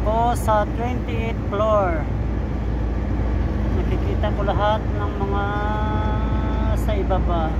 ako sa 28th floor. Nakikita ko lahat ng mga sa ibaba.